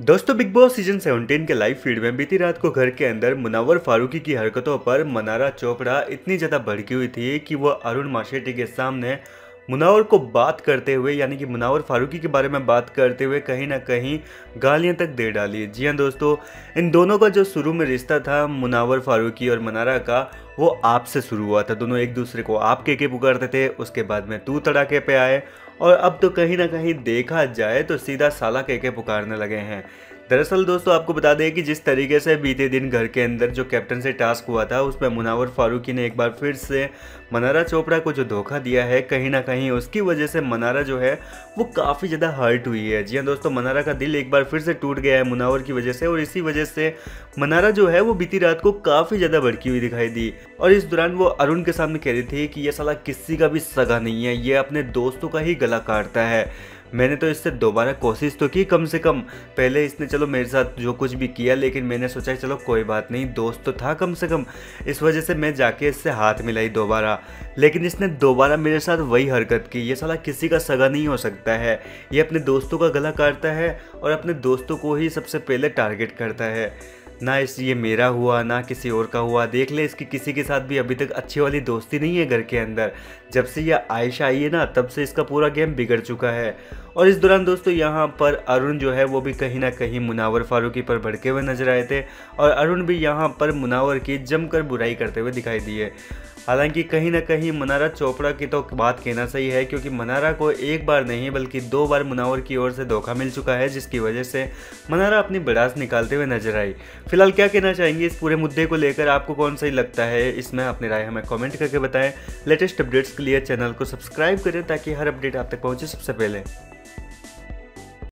दोस्तों big boss season 17 के live feed में बीती रात को घर के अंदर मुनावर फारूकी की हरकतों पर मनारा चोपड़ा इतनी ज़्यादा भड़की हुई थी कि वह अरुण माशेटी के सामने मुनावर को बात करते हुए, यानी कि मुनावर फारूकी के बारे में बात करते हुए कहीं ना कहीं गालियाँ तक दे डाली। जी हाँ दोस्तों, इन दोनों का जो शुरू में रिश्ता था, मुनावर फारूकी और मनारा का, वो आपसे शुरू हुआ था। दोनों एक दूसरे को आप के के पुकारते थे, उसके बाद में तू तड़ाके पे आए, और अब तो कहीं ना कहीं देखा जाए तो सीधा साला के के पुकारने लगे हैं। दरअसल दोस्तों, आपको बता दें कि जिस तरीके से बीते दिन घर के अंदर जो कैप्टन से टास्क हुआ था, उसमें मुनावर फारूकी ने एक बार फिर से मनारा चोपड़ा को जो धोखा दिया है, कहीं ना कहीं उसकी वजह से मनारा जो है, वो काफ़ी ज़्यादा हर्ट हुई है। जी हाँ दोस्तों, मनारा का दिल एक बार फिर से टूट गया है मुनावर की वजह से और इसी वजह से मनारा जो है, वो बीती रात को काफ़ी ज़्यादा भड़की हुई दिखाई दी। और इस दौरान वो अरुण के सामने कह रही थी कि, ये साला किसी का भी सगा नहीं है, ये अपने दोस्तों का ही गला काटता है। मैंने तो इससे दोबारा कोशिश तो की कम से कम। पहले इसने चलो मेरे साथ जो कुछ भी किया, लेकिन मैंने सोचा चलो कोई बात नहीं, दोस्त तो था कम से कम। इस वजह से मैं जाके इससे हाथ मिलाई दोबारा। लेकिन इसने दोबारा मेरे साथ वही हरकत की। ये साला किसी का सगा नहीं हो सकता है। ये अपने दोस्तों का गला काटता है और अपने दोस्तों को ही सबसे पहले टारगेट करता है। ना इस ये मेरा हुआ, ना किसी और का हुआ। देख ले, इसकी किसी के साथ भी अभी तक अच्छी वाली दोस्ती नहीं है घर के अंदर। जब से ये आयशा आई है ना, तब से इसका पूरा गेम बिगड़ चुका है। और इस दौरान दोस्तों, यहाँ पर अरुण जो है, वो भी कहीं ना कहीं मुनावर फारूकी पर भड़के हुए नज़र आए थे। और अरुण भी यहाँ पर मुनावर की जमकर बुराई करते हुए दिखाई दिए। हालाँकि कहीं ना कहीं मनारा चोपड़ा की तो बात कहना सही है, क्योंकि मनारा को एक बार नहीं, बल्कि दो बार मुनावर की ओर से धोखा मिल चुका है, जिसकी वजह से मनारा अपनी बड़ास निकालते हुए नज़र आई। फ़िलहाल क्या कहना चाहेंगे इस पूरे मुद्दे को लेकर? आपको कौन सही लगता है? इसमें अपनी राय हमें कॉमेंट करके बताएँ। लेटेस्ट अपडेट्स के लिए चैनल को सब्सक्राइब करें, ताकि हर अपडेट आप तक पहुँचे सबसे पहले।